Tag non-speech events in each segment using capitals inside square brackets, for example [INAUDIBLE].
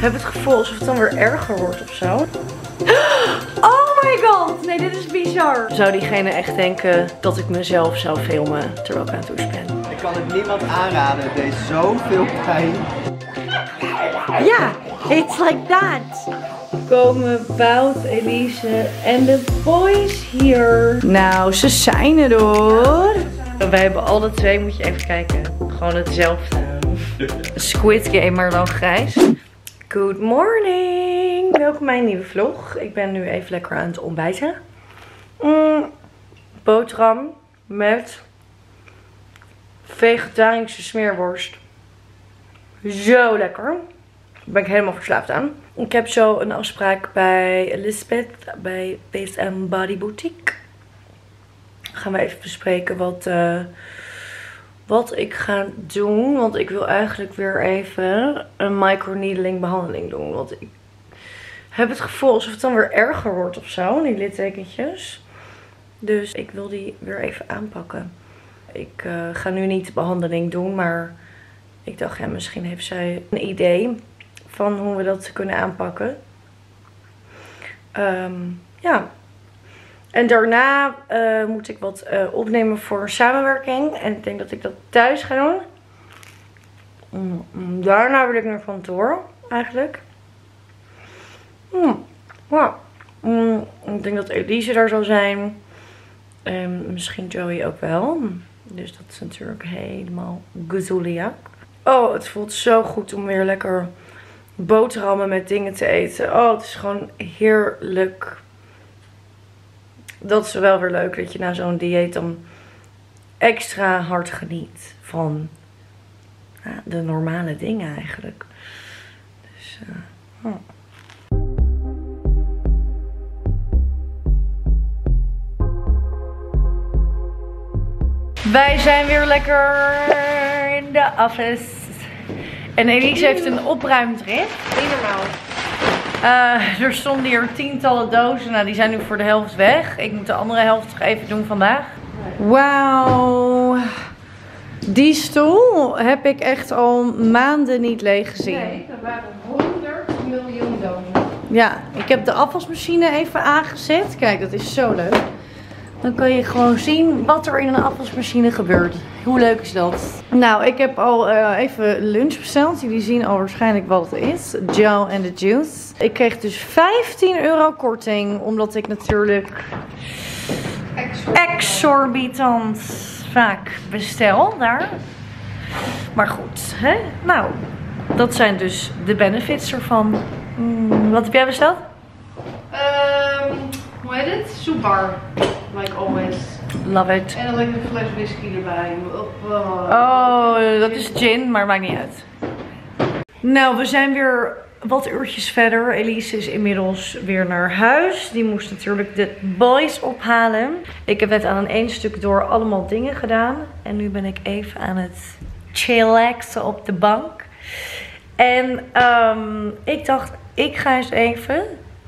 heb het gevoel alsof het dan weer erger wordt of zo. [GASPS] Oh my god! Nee, dit is bizar. Zou diegene echt denken dat ik mezelf zou filmen terwijl ik aan het douchen ben? Ik kan het niemand aanraden. Het deed zoveel pijn. Ja, it's like that. Komen Wout, Elise en de boys hier. Nou, ze zijn er hoor. Wij hebben alle twee, moet je even kijken, gewoon hetzelfde. Squid Game, maar dan grijs. Good morning. Welkom bij een nieuwe vlog. Ik ben nu even lekker aan het ontbijten. Mm, boterham met vegetarische smeerworst. Zo lekker. Daar ben ik helemaal verslaafd aan. Ik heb zo een afspraak bij Elizabeth bij Face Body Boutique. Gaan we even bespreken wat, uh, wat ik ga doen. Want ik wil eigenlijk weer even een microneedling behandeling doen. Want ik heb het gevoel alsof het dan weer erger wordt of zo, die littekentjes. Dus ik wil die weer even aanpakken. Ik uh, ga nu niet de behandeling doen, maar ik dacht, ja, misschien heeft zij een idee van hoe we dat kunnen aanpakken. Um, ja. En daarna uh, moet ik wat uh, opnemen voor samenwerking. En ik denk dat ik dat thuis ga doen. Mm, mm, daarna wil ik naar kantoor, eigenlijk. Mm. Mm, ik denk dat Elise daar zal zijn. En misschien Joey ook wel. Dus dat is natuurlijk helemaal gezoeliak. Oh, het voelt zo goed om weer lekker boterhammen met dingen te eten. Oh, het is gewoon heerlijk. Dat is wel weer leuk dat je na zo'n dieet dan extra hard geniet van ja, de normale dingen eigenlijk. Dus, uh, oh. Wij zijn weer lekker in de office. En Elise heeft een opruimdrift. Helemaal. Uh, er stonden hier tientallen dozen. Nou, die zijn nu voor de helft weg. Ik moet de andere helft nog even doen vandaag. Wauw. Die stoel heb ik echt al maanden niet leeg gezien. Nee, er waren 100 miljoen dozen. Ja, ik heb de afwasmachine even aangezet. Kijk, dat is zo leuk. Dan kan je gewoon zien wat er in een afwasmachine gebeurt. Hoe leuk is dat? Nou, ik heb al uh, even lunch besteld. Jullie zien al waarschijnlijk wat het is. Joe and the Juice. Ik kreeg dus 15 euro korting. Omdat ik natuurlijk exorbitant vaak bestel daar. Maar goed, hè? Nou, dat zijn dus de benefits ervan. Mm, wat heb jij besteld? Um, hoe heet het? Soepbar. Like always. Love it. En dan heb ik een fles whisky erbij. Oh, dat is gin, maar maakt niet uit. Nou, we zijn weer wat uurtjes verder. Elise is inmiddels weer naar huis. Die moest natuurlijk de boys ophalen. Ik heb net aan een één stuk door allemaal dingen gedaan. En nu ben ik even aan het chillaxen op de bank. En um, ik dacht, ik ga eens even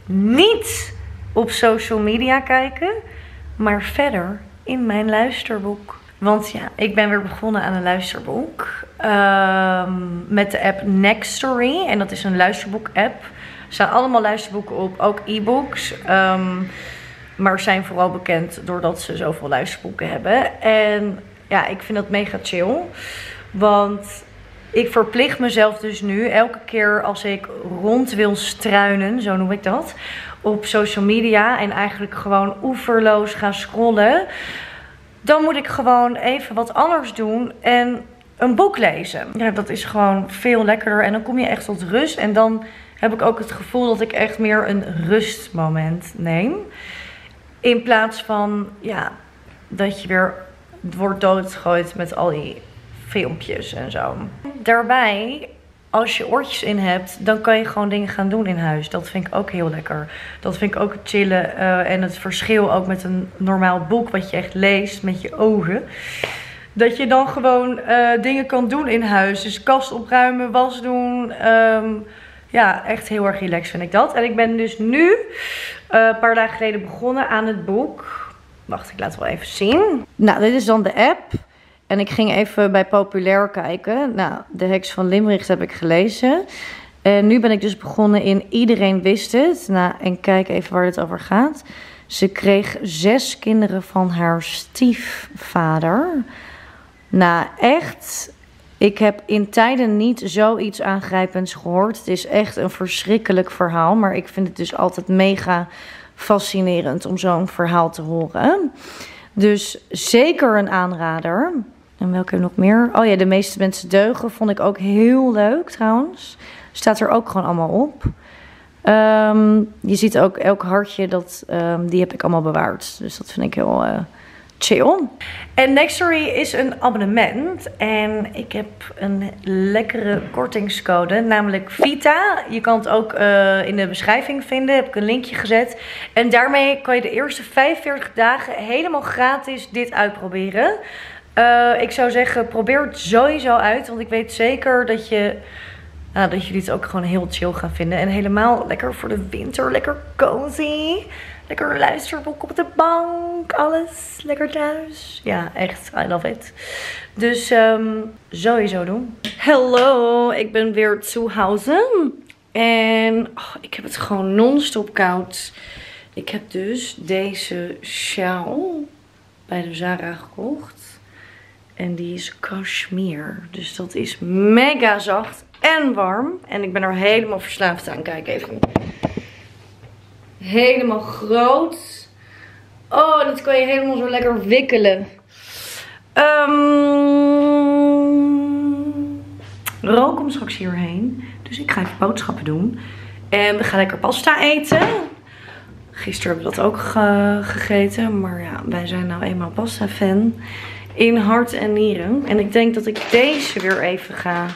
niet op social media kijken. Maar verder in mijn luisterboek. Want ja, ik ben weer begonnen aan een luisterboek. Um, met de app Nextory. En dat is een luisterboek app. Er staan allemaal luisterboeken op, ook e-books. Um, maar zijn vooral bekend doordat ze zoveel luisterboeken hebben. En ja, ik vind dat mega chill. Want ik verplicht mezelf dus nu elke keer als ik rond wil struinen, zo noem ik dat, op social media en eigenlijk gewoon oeverloos gaan scrollen, dan moet ik gewoon even wat anders doen en een boek lezen. Ja, dat is gewoon veel lekkerder en dan kom je echt tot rust en dan heb ik ook het gevoel dat ik echt meer een rustmoment neem. In plaats van, ja, dat je weer wordt doodgegooid met al die filmpjes en zo. Daarbij, als je oortjes in hebt, dan kan je gewoon dingen gaan doen in huis. Dat vind ik ook heel lekker. Dat vind ik ook chillen. Uh, en het verschil ook met een normaal boek wat je echt leest met je ogen. Dat je dan gewoon uh, dingen kan doen in huis. Dus kast opruimen, was doen. Um, ja, echt heel erg relaxed vind ik dat. En ik ben dus nu uh, een paar dagen geleden begonnen aan het boek. Wacht, ik laat het wel even zien. Nou, dit is dan de app. En ik ging even bij Populair kijken. Nou, De Heks van Limericht heb ik gelezen. En nu ben ik dus begonnen in Iedereen wist het. Nou, en kijk even waar het over gaat. Ze kreeg zes kinderen van haar stiefvader. Nou, echt. Ik heb in tijden niet zoiets aangrijpends gehoord. Het is echt een verschrikkelijk verhaal. Maar ik vind het dus altijd mega fascinerend om zo'n verhaal te horen. Dus zeker een aanrader. En welke nog meer? Oh ja, de meeste mensen deugen vond ik ook heel leuk trouwens. Staat er ook gewoon allemaal op. Ehm, je ziet ook elk hartje, dat, ehm, die heb ik allemaal bewaard. Dus dat vind ik heel uh, chill. En Nextory is een abonnement. En ik heb een lekkere kortingscode, namelijk VITA. Je kan het ook uh, in de beschrijving vinden, heb ik een linkje gezet. En daarmee kan je de eerste 45 dagen helemaal gratis dit uitproberen. Uh, ik zou zeggen, probeer het sowieso uit. Want ik weet zeker dat je nou, dat jullie het ook gewoon heel chill gaan vinden. En helemaal lekker voor de winter. Lekker cozy. Lekker luisterboek op de bank. Alles lekker thuis. Ja, echt. I love it. Dus um, sowieso doen. Hallo, ik ben weer zu Hause. En oh, ik heb het gewoon non-stop koud. Ik heb dus deze sjaal bij de Zara gekocht. En die is cashmere. Dus dat is mega zacht en warm. En ik ben er helemaal verslaafd aan. Kijk even. Helemaal groot. Oh, dat kan je helemaal zo lekker wikkelen. Um, Ro komt straks hierheen. Dus ik ga even boodschappen doen. En we gaan lekker pasta eten. Gisteren hebben we dat ook gegeten. Maar ja, wij zijn nou eenmaal pasta fan. In hart en nieren. En ik denk dat ik deze weer even ga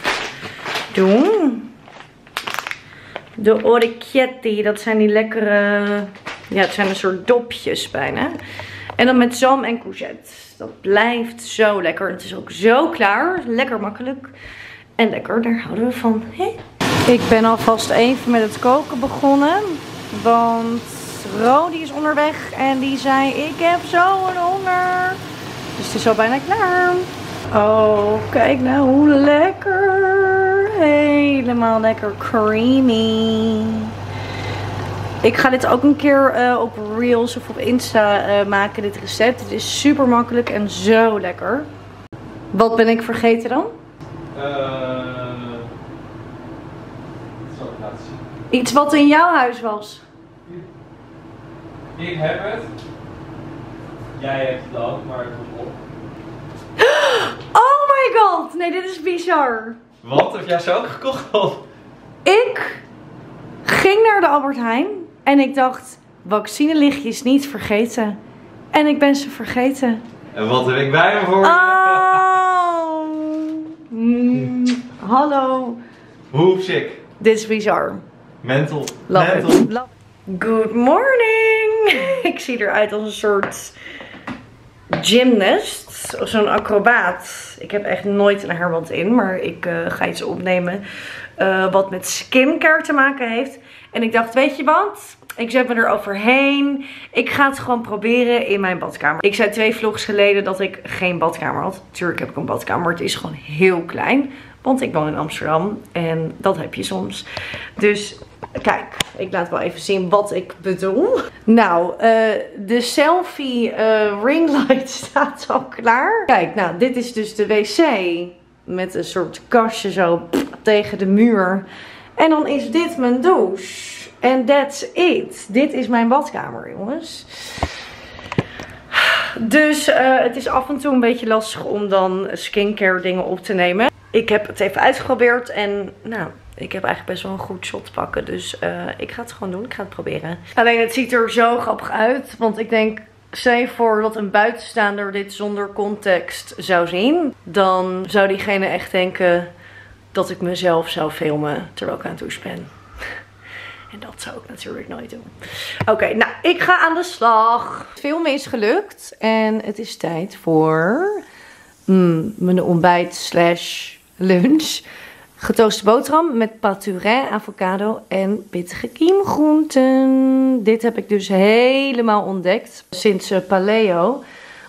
doen. De orecchietti, dat zijn die lekkere, ja het zijn een soort dopjes bijna. En dan met zalm en courgette. Dat blijft zo lekker. Het is ook zo klaar. Lekker makkelijk. En lekker, daar houden we van. Ik ben alvast even met het koken begonnen. Want Rodi is onderweg en die zei ik heb zo'n honger. Dus het is al bijna klaar. Oh, kijk nou hoe lekker helemaal lekker creamy. Ik ga dit ook een keer uh, op Reels of op Insta uh, maken, dit recept. Het is super makkelijk en zo lekker. Wat ben ik vergeten dan? Uh, zal ik laten zien. Iets wat in jouw huis was. Ik heb het. Jij hebt het ook, maar het was op. [GASPS] Oh my god! Nee, dit is bizar. Wat? Heb jij zo gekocht? Of? Ik ging naar de Albert Heijn en ik dacht, vaccinelichtjes niet vergeten. En ik ben ze vergeten. En wat heb ik bij me voor Oh! Mm, hallo. Hoe sick. Dit is bizar. Mental. Love Mental. it. Love Good morning! [LAUGHS] ik zie eruit als een soort gymnast. Of zo'n acrobaat. Ik heb echt nooit een hairband in. Maar ik uh, ga iets opnemen. Uh, wat met skincare te maken heeft. En ik dacht, weet je wat? Ik zet me er overheen. Ik ga het gewoon proberen in mijn badkamer. Ik zei twee vlogs geleden dat ik geen badkamer had. Tuurlijk heb ik een badkamer. Het is gewoon heel klein. Want ik woon in Amsterdam. En dat heb je soms. Dus Kijk, ik laat wel even zien wat ik bedoel. Nou, uh, de selfie uh, ringlight [LAUGHS] staat al klaar. Kijk, nou, dit is dus de wc. Met een soort kastje zo tegen de muur. En dan is dit mijn douche. En that's it. Dit is mijn badkamer, jongens. Dus uh, het is af en toe een beetje lastig om dan skincare dingen op te nemen. Ik heb het even uitgeprobeerd en nou, ik heb eigenlijk best wel een goed shot pakken. Dus uh, ik ga het gewoon doen. Ik ga het proberen. Alleen het ziet er zo grappig uit. Want ik denk, stel voor dat een buitenstaander dit zonder context zou zien. Dan zou diegene echt denken dat ik mezelf zou filmen terwijl ik aan het douchen ben. [LAUGHS] En dat zou ik natuurlijk nooit doen. Oké, nou, ik ga aan de slag. Het filmen is gelukt. En het is tijd voor mm, mijn ontbijt slash lunch. Getooste boterham met pâturée, avocado en pittige kiemgroenten. Dit heb ik dus helemaal ontdekt sinds uh, paleo.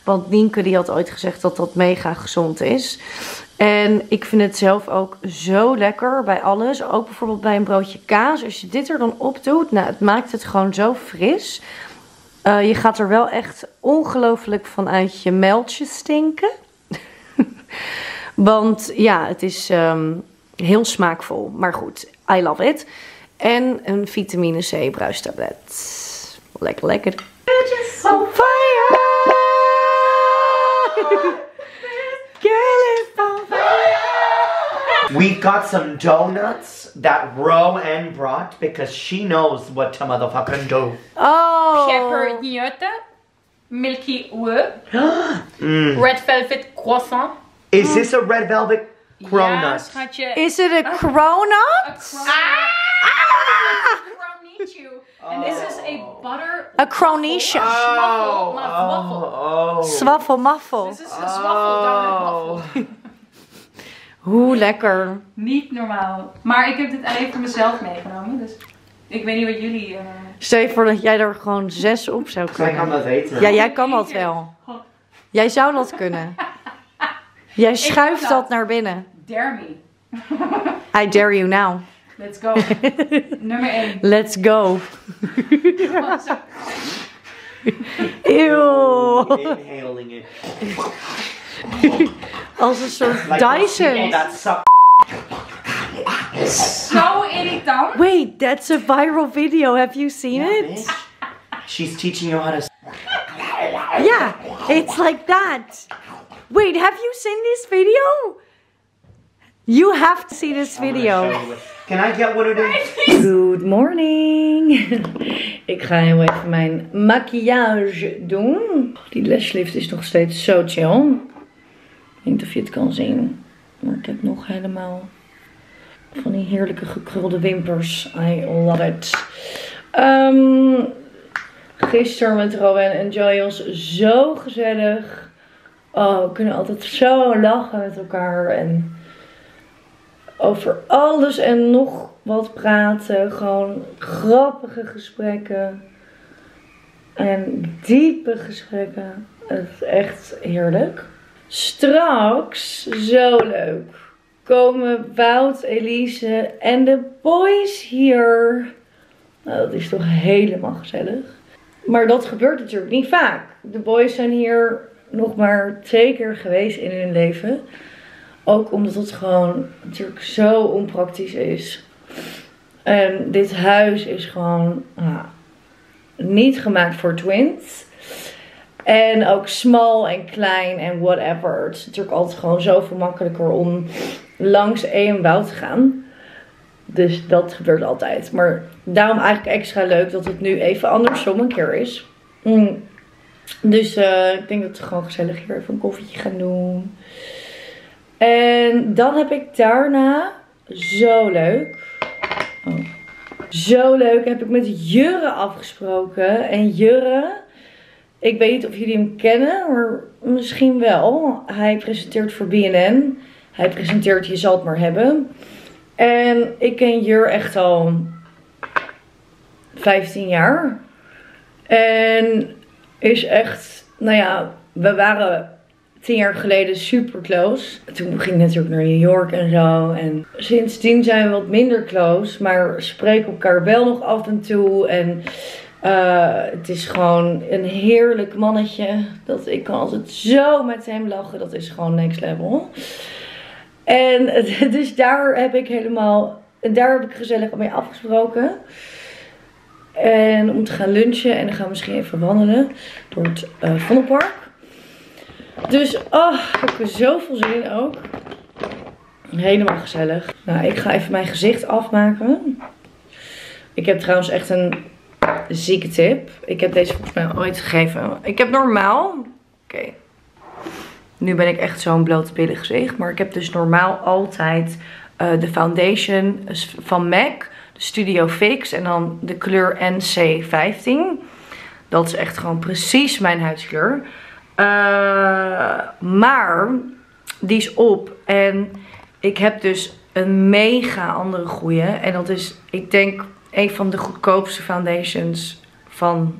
Want Nienke die had ooit gezegd dat dat mega gezond is. En ik vind het zelf ook zo lekker bij alles. Ook bijvoorbeeld bij een broodje kaas. Als je dit er dan op doet, nou, het maakt het gewoon zo fris. Eh, je gaat er wel echt ongelooflijk van uit je meltje stinken. [LAUGHS] Want ja, het is ehm, heel smaakvol. Maar goed, I love it. En een vitamine C bruistablet. Lekker, lekker. On [LAUGHS] fire! We got some donuts that Ro Ann brought because she knows what to motherfucking do. Oh! Peppergnöte, Milky Way, [GASPS] Mm. Red Velvet Croissant. Is this a red velvet Ja, cronut? schatje. Is it a A cronut? cronut. Ah! And this is a butter. A cronicia. Waffle, Oh, waffle. oh, oh. Swaffelmaffel. This is a swaffle donut waffle. [LAUGHS] Hoe lekker. Niet normaal. Maar ik heb dit alleen voor mezelf meegenomen. Dus ik weet niet wat jullie... eh, Stel je voor dat jij er gewoon zes op zou Zij kan kunnen. dat weten. Ja, jij kan dat wel. Jij zou dat kunnen. [LAUGHS] Jij schuift dat. dat naar binnen. Dare me. [LAUGHS] I dare you now. Let's go. [LAUGHS] Nummer 1. Let's go. [LAUGHS] Eeuw. Inhaling it. Als een soort Dyson. Zo irritant. Wait, that's a viral video. Have you seen Yeah, it? bitch. She's teaching you how to. Yeah, it's like that. Wait, have you seen this video? You have to see this video. Can I get one of these? [LAUGHS] Good morning. [LAUGHS] Ik ga heel even mijn maquillage doen. Die lashlift is nog steeds zo chill. Ik weet niet of je het kan zien. Maar ik heb nog helemaal van die heerlijke gekrulde wimpers. I love it. Ehm gisteren met Rowan en Joy was zo gezellig. Oh, we kunnen altijd zo lachen met elkaar. En over alles en nog wat praten. Gewoon grappige gesprekken. En diepe gesprekken. Het is echt heerlijk. Straks, zo leuk, komen Wout, Elise en de boys hier. Nou, dat is toch helemaal gezellig. Maar dat gebeurt natuurlijk niet vaak. De boys zijn hier nog maar twee keer geweest in hun leven. Ook omdat het gewoon natuurlijk zo onpraktisch is. En dit huis is gewoon nou, niet gemaakt voor twins. En ook smal en klein en whatever. Het is natuurlijk altijd gewoon zoveel makkelijker om langs één woud te gaan. Dus dat gebeurt altijd. Maar daarom eigenlijk extra leuk dat het nu even andersom een keer is. Mm. Dus eh, ik denk dat we gewoon gezellig hier even een koffietje gaan doen. En dan heb ik daarna zo leuk. Oh. Zo leuk heb ik met Jurre afgesproken. En Jurre, ik weet niet of jullie hem kennen, maar misschien wel. Hij presenteert voor BNN. Hij presenteert Je zal het maar hebben. En ik ken Jur echt al 15 jaar. En is echt, nou ja, we waren tien jaar geleden super close. Toen ging ik natuurlijk naar New York en zo. En sindsdien zijn we wat minder close. Maar spreken elkaar wel nog af en toe. En eh, het is gewoon een heerlijk mannetje. Dat, ik kan altijd zo met hem lachen. Dat is gewoon next level. En [LAUGHS] dus daar heb ik helemaal... Daar heb ik gezellig mee afgesproken. En om te gaan lunchen. En dan gaan we misschien even wandelen. Door het uh, Vondelpark. Dus, oh, ik heb er zoveel zin in ook. Helemaal gezellig. Nou, ik ga even mijn gezicht afmaken. Ik heb trouwens echt een zieke tip. Ik heb deze volgens mij ooit gegeven. Ik heb normaal... Oké. Nu ben ik echt zo'n blote gezicht. Maar ik heb dus normaal altijd uh, de foundation van MAC. De Studio Fix. En dan de kleur NC15. Dat is echt gewoon precies mijn huidskleur. Uh, maar die is op en ik heb dus een mega andere goeie. En dat is, ik denk, een van de goedkoopste foundations van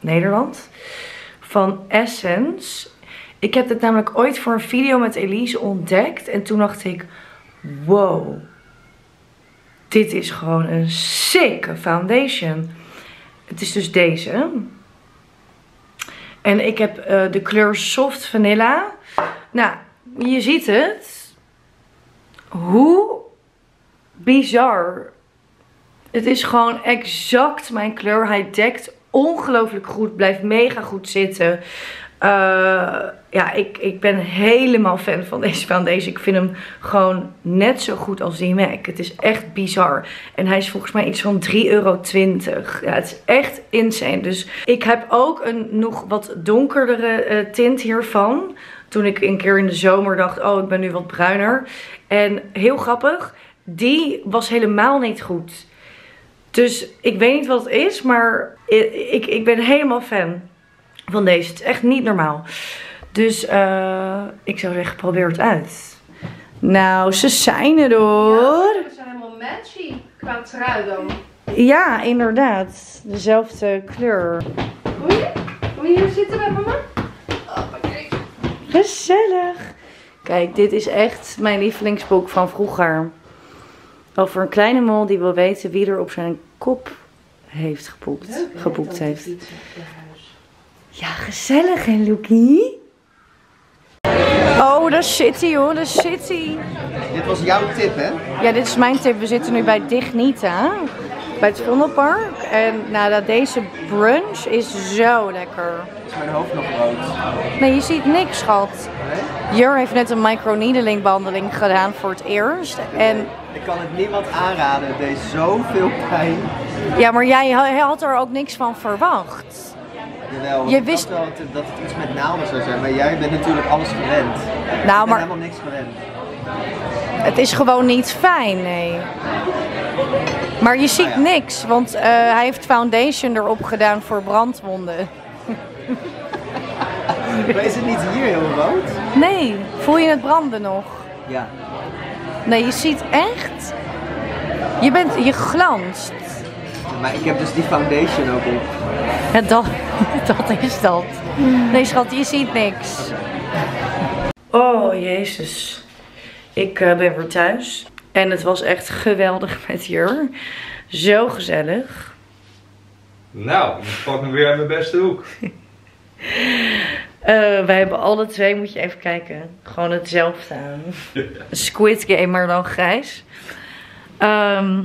Nederland. van Essence. Ik heb dit namelijk ooit voor een video met Elise ontdekt. En toen dacht ik, wow. Dit is gewoon een sikke foundation. Het is dus deze. En ik heb eh, de kleur Soft Vanilla. Nou, je ziet het. Hoe bizar. Het is gewoon exact mijn kleur. Hij dekt ongelooflijk goed. Blijft mega goed zitten. Uh, ja, ik, ik ben helemaal fan van deze foundation. Ik vind hem gewoon net zo goed als die MAC. Het is echt bizar. En hij is volgens mij iets van 3,20 euro. Ja, het is echt insane. Dus ik heb ook een nog wat donkerdere uh, tint hiervan. Toen ik een keer in de zomer dacht, oh ik ben nu wat bruiner. En heel grappig, die was helemaal niet goed. Dus ik weet niet wat het is, maar ik, ik ben helemaal fan van deze. Het is echt niet normaal. Dus uh, ik zou zeggen, probeer het uit. Nou, ze zijn er hoor. Ja, ze zijn helemaal matchy qua trui dan. Ja, inderdaad. Dezelfde kleur. Kom je? Kom je hier zitten bij mama? Oh, kijk. Gezellig. Kijk, dit is echt mijn lievelingsboek van vroeger. Over een kleine mol die wil weten wie er op zijn kop heeft geboekt. Leuk, hè, geboekt heeft. huis. Ja, gezellig hè, Loekie? Oh, dat is City hoor, is City. Dit was jouw tip, hè? Ja, dit is mijn tip. We zitten nu bij Dignita. Bij het Vondelpark. En nou, dat deze brunch is zo lekker. Is mijn hoofd nog rood? Nee, je ziet niks, schat. Jur heeft net een microneedling behandeling gedaan voor het eerst. En Ik kan het niemand aanraden. Het deed zoveel pijn. ja, maar jij ha- had er ook niks van verwacht. Jawel, Je wist- wel dat het, iets met naalden zou zijn. Maar jij bent natuurlijk alles gewend. ik Nou, maar helemaal niks gewend. het is gewoon niet fijn, nee. Maar je ziet Nou ja. niks, want eh, hij heeft foundation erop gedaan voor brandwonden. [LAUGHS] Maar is het niet hier heel rood? Nee, voel je het branden nog? Ja. Nee, je ziet echt. Je bent, je glanst. Maar ik heb dus die foundation ook op. Ja, dat, [LAUGHS] dat is dat. Nee, schat, je ziet niks. Oh, jezus. Ik eh, ben weer thuis. En het was echt geweldig met Jur. Zo gezellig. Nou, ik pak me weer uit mijn beste hoek. [LAUGHS] Eh, wij hebben alle twee, moet je even kijken, gewoon hetzelfde aan. [LAUGHS] Squid Game, maar dan grijs. Ehm,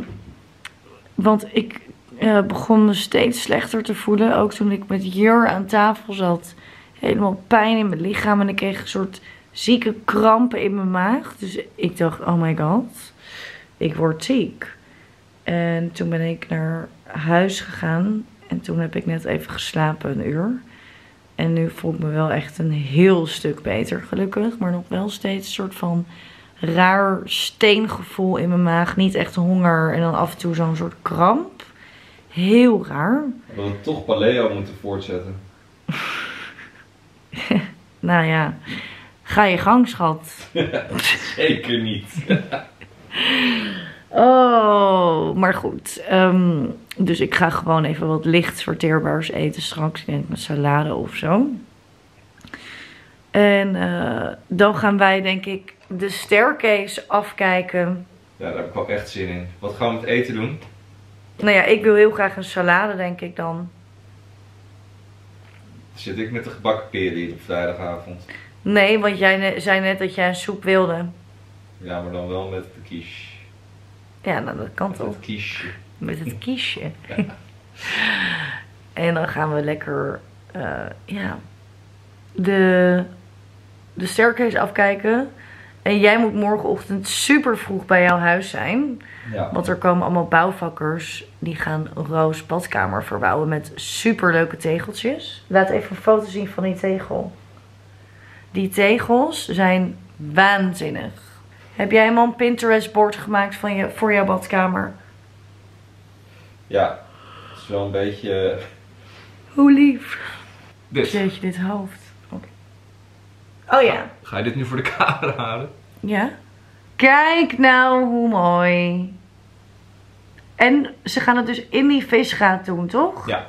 want ik eh, begon me steeds slechter te voelen. Ook toen ik met Jur aan tafel zat. Helemaal pijn in mijn lichaam. En ik kreeg een soort zieke krampen in mijn maag. Dus ik dacht, oh my god, ik word ziek. En toen ben ik naar huis gegaan. En toen heb ik net even geslapen, een uur. En nu voel ik me wel echt een heel stuk beter, gelukkig. Maar nog wel steeds een soort van raar steengevoel in mijn maag. Niet echt honger en dan af en toe zo'n soort kramp. Heel raar. We hadden toch Paleo moeten voortzetten. [LAUGHS] Nou ja, ga je gang, schat. [LAUGHS] Zeker niet. [LAUGHS] Oh, maar goed. ehm, dus ik ga gewoon even wat licht verteerbaars eten straks. Ik denk met salade of zo. En eh, dan gaan wij denk ik de staircase afkijken. Ja, daar heb ik wel echt zin in. Wat gaan we met eten doen? Nou ja, ik wil heel graag een salade denk ik dan. Zit ik met de gebakken peren hier op vrijdagavond. Nee, want jij ne- zei net dat jij een soep wilde. Ja, maar dan wel met de kies. Ja, nou dat kan Met toch. het kiesje. Met het kiesje. [LAUGHS] [LAUGHS] en dan gaan we lekker, eh, ja, de, de staircase afkijken. En jij moet morgenochtend super vroeg bij jouw huis zijn. Ja. Want er komen allemaal bouwvakkers die gaan Roos badkamer verbouwen met super leuke tegeltjes. Laat even een foto zien van die tegel. Die tegels zijn waanzinnig. Heb jij helemaal een Pinterest bord gemaakt van je, voor jouw badkamer? Ja. Het is wel een beetje... Hoe lief. Dit. Jeetje, dit hoofd. Oh ja. Ga je dit nu voor de [LAUGHS] camera halen? Ja. Kijk nou hoe mooi. En ze gaan het dus in die visgaat doen, toch? Ja.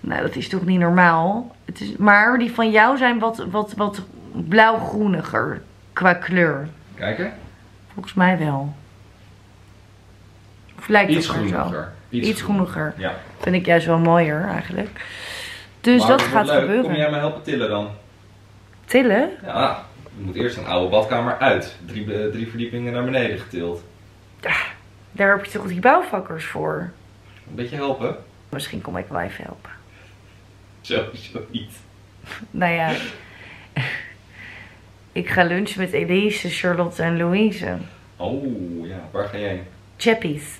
Nou, dat is toch niet normaal. Het is, maar die van jou zijn wat, wat, wat blauw-groeniger qua kleur. Kijken. Volgens mij wel. Of lijkt Iets het maar zo? groeniger. Iets, groeniger. Ja. Vind ik juist wel mooier eigenlijk. Dus Maar dat gaat leuk. gebeuren. Kom jij me helpen tillen dan? Tillen? Ja, je moet eerst een oude badkamer uit. Drie, eh, drie verdiepingen naar beneden getild. Daar heb je toch die bouwvakkers voor? Een beetje helpen? Misschien kom ik wel even helpen. Sowieso niet. [LAUGHS] Nou ja. [LAUGHS] ik ga lunchen met Elise, Charlotte en Louise. Oh, ja. Waar ga jij? Chappies.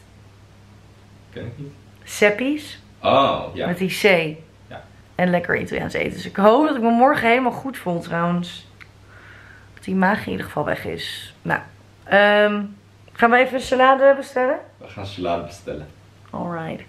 Ken ik niet. Seppies. Oh, ja. Met die C. En lekker Italiaans eten. Dus ik hoop dat ik me morgen helemaal goed voel trouwens. Dat die maag in ieder geval weg is. Nou, ehm, gaan we even een salade bestellen? We gaan salade bestellen. Alright.